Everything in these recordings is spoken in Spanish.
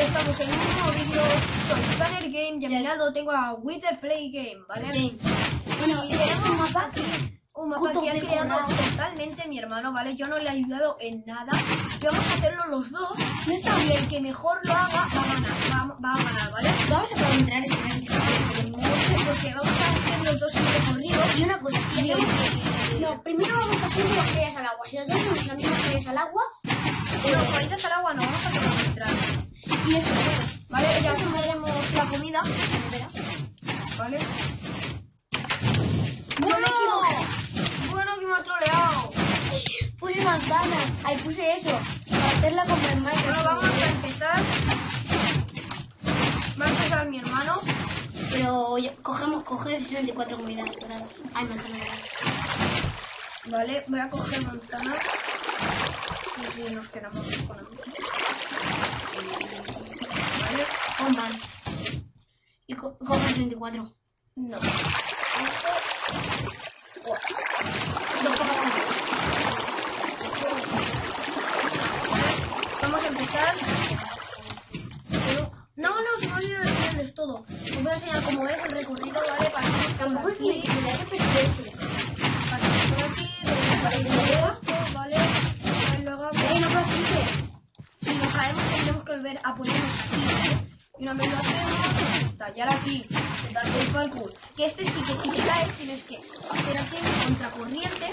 Estamos en un nuevo vídeo. Soy Scanner Game y a mi lado tengo a Wither Play Game, ¿vale? Bueno, y tenemos un mapa Un mapa que ha creado totalmente mi hermano, ¿vale? Yo no le he ayudado en nada. Y vamos a hacerlo los dos. Y el que mejor lo haga va a ganar, va, va a ganar, ¿vale? Vamos a entrar en este No sé, porque vamos a hacer los dos el recorrido. Y una cosa, si el que- No, primero vamos a hacer las caídas al agua. Si dos hacemos las mismas caídas al agua, No, caídas al agua no, vamos a hacerlo entrar. Y eso, ¿Vale? Ya pondremos la comida. ¿Vale? No me ¡Bueno! Bueno, que me ha troleado. puse manzana. Ahí puse eso, para hacerla como en Bueno, Minecraft. vamos a empezar. Va a empezar mi hermano. Pero cogemos, coge 64 comidas doradas. Ay, manzana. Vale, voy a coger manzana. Y nos quedamos con la Vale. Con van. Y co coge 34. No. Vamos a empezar. No, no, ha olvidado enseñarles todo. Os voy a enseñar cómo es el recorrido, ¿vale? Por aquí. hay que aquí. ¿vale? Y volver a ¿vale? Y una vez lo hacemos, estallar aquí, darle el parkour. Que este sí que si te caes tienes que hacer así en contracorriente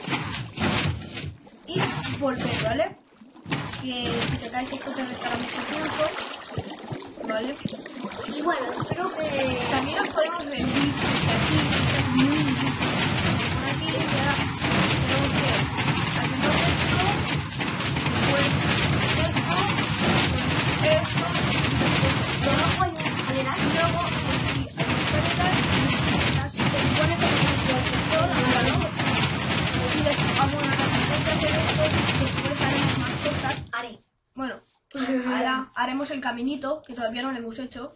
y volver, ¿vale? Que si te caes esto te restará mucho tiempo, ¿vale? Y bueno, espero que... También nos podemos rendir aquí, esto es muy difícil. Por aquí y ahora tenemos que hacer esto, después esto, esto, Debajo hay una escalera. y luego aquí hay escaleras y las- se supone que tenemos que hacer todo, ahora no. Y después, ah, bueno, después de hacer esto, después haremos más cosas. Haré. Bueno, ahora haremos el caminito, que todavía no lo hemos hecho.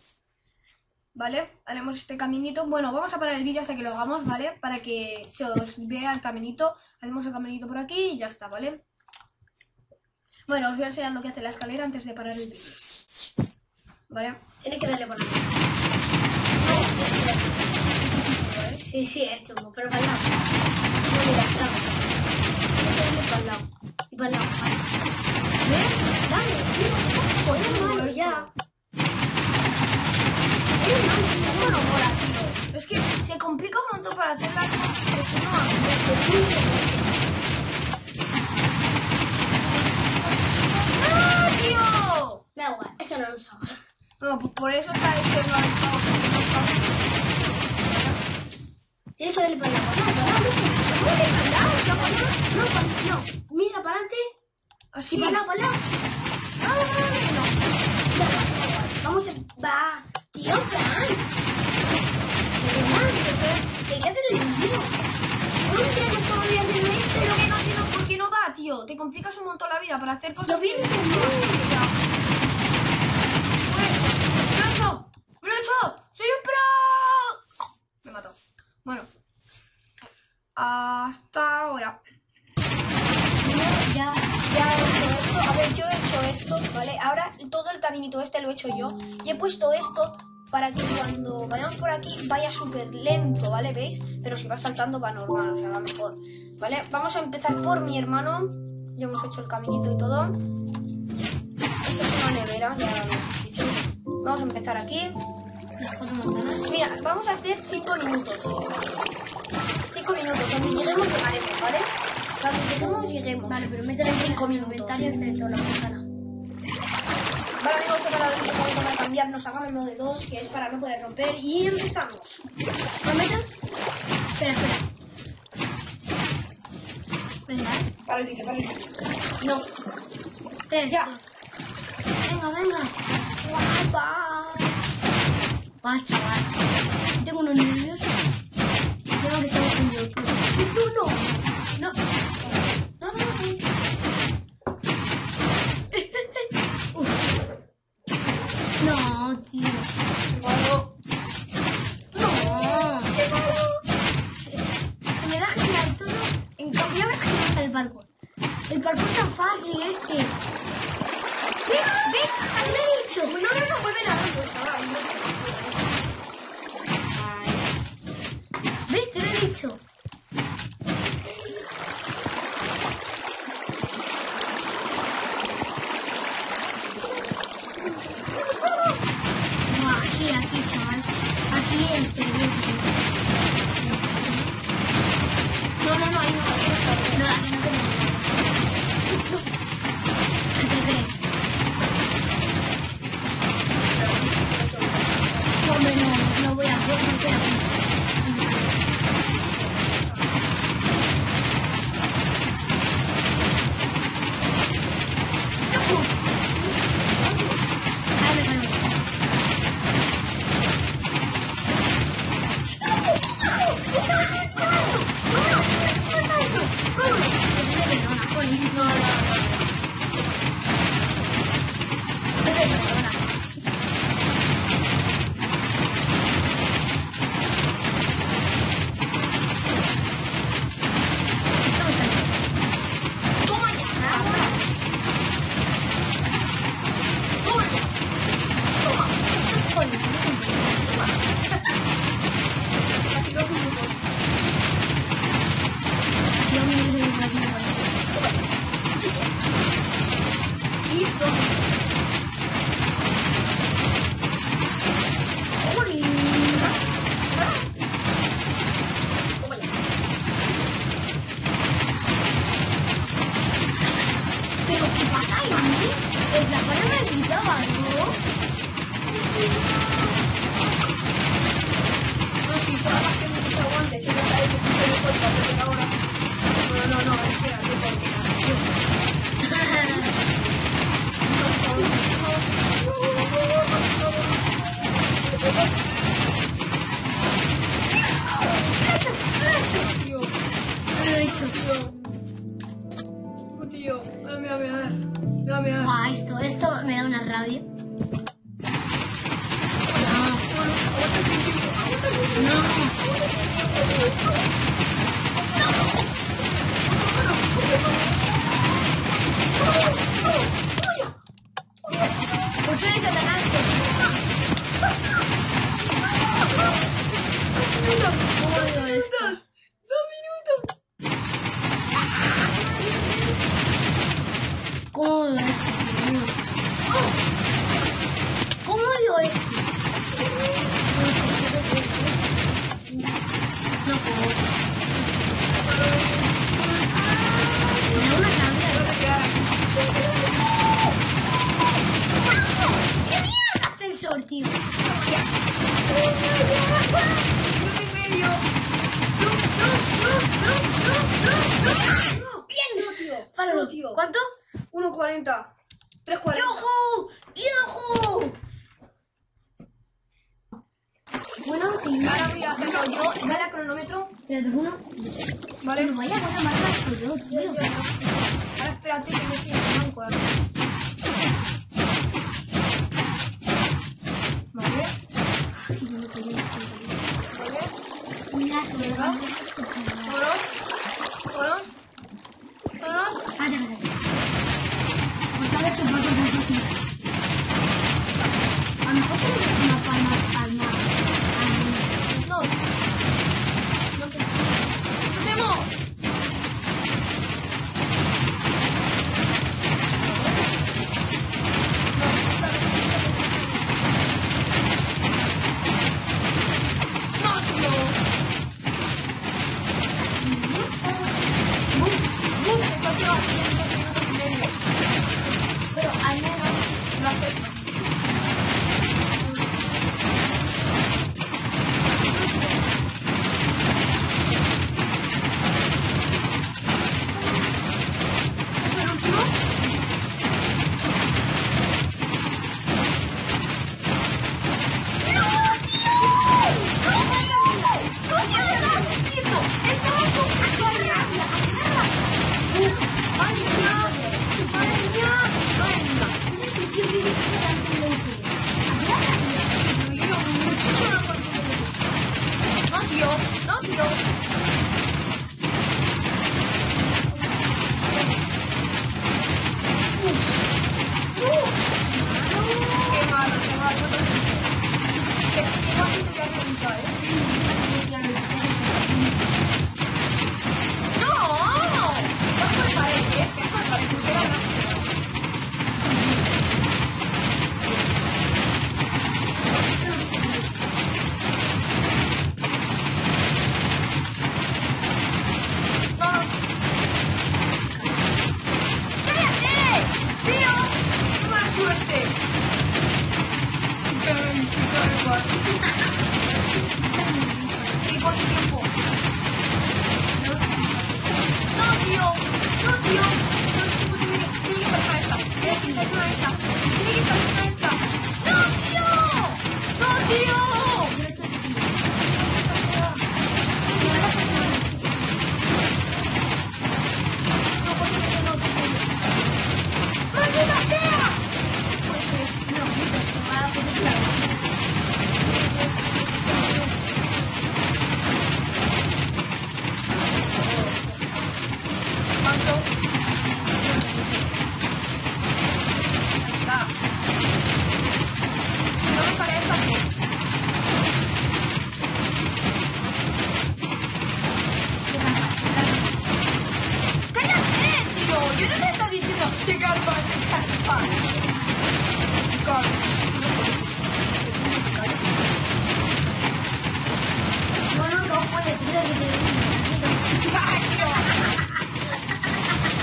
¿Vale? Haremos este caminito. Bueno, vamos a parar el vídeo hasta que lo hagamos, ¿vale? Para que se os vea el caminito. Hacemos el caminito por aquí y ya está, ¿vale? Bueno, os voy a enseñar lo que hace la escalera antes de parar el vídeo. ¿Vale? Tienes que darle por ahí. Sí, sí, es chungo, pero para el lado. No, mira, claro. Tienes que darle para el lado. Y para el lado. vale. ¿Ves? Dale, tío. Joder, malo, ya. Es que se complica un montón para hacer las cosas. que no, ¡Ah, tío! Da igual, eso no lo usaba. Bueno, pues por eso está hecho el avanzado. Tienes que darle para el lado. No. No. No, mira para adelante. Así. Para lado, para lado. No, no, no, no. Vamos a... Va. Tío, Fran. Pero, man, que hacer el. No entiendo esto. Que no entiendo por qué no Te complicas un montón la vida para hacer cosas. Lo vi en que- internet. Ya. Pues, ¡Me lo he hecho! ¡Me lo he hecho! ¡Soy un pro! Me mató. Bueno. Hasta ahora. Ya, ya he hecho esto. A ver, yo he hecho esto, ¿vale? Ahora todo el caminito este lo he hecho yo. Y he puesto esto para que cuando vayamos por aquí vaya súper lento, ¿vale? ¿Veis? Pero si va saltando va normal, o sea, va mejor. ¿Vale? Vamos a empezar por mi hermano. Ya hemos hecho el caminito y todo. Esto es una nevera, ya lo hemos dicho. Vamos a empezar aquí. Mira, vamos a hacer 5 minutos. 5 minutos. Cuando lleguemos llegaremos, ¿vale? Cuando lleguemos lleguemos. Vale, pero métele en 5 el minutos. inventario de la manzana. Vale, amigos, vídeo vamos a cambiarnos a uno de dos, que es para no poder romper. Y empezamos. ¿Lo meto? Espera, espera. Venga, ¿eh? No. Ya. Venga, venga. Guapa. Va, chaval. Tengo unos nervios. Tengo que estar en YouTube. Tú no. No. No, no, no. No, tío. Let's go. 啊！¿Cuánto? 1.40. 3.40. ¡Yojo! ¡Yojo! Bueno, sí. Ahora voy a hacerlo yo. Dale al cronómetro. 3, 2, 1. Vale. No a tío. Ahora espérate que yo estoy en cuadro. Vale. Vale. Mira, se me ah. va.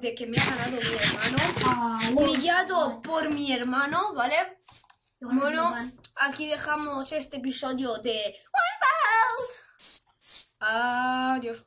de que me ha ganado mi hermano. Ah, humillado por mi hermano, ¿vale? Bueno, aquí dejamos este episodio de... Adiós.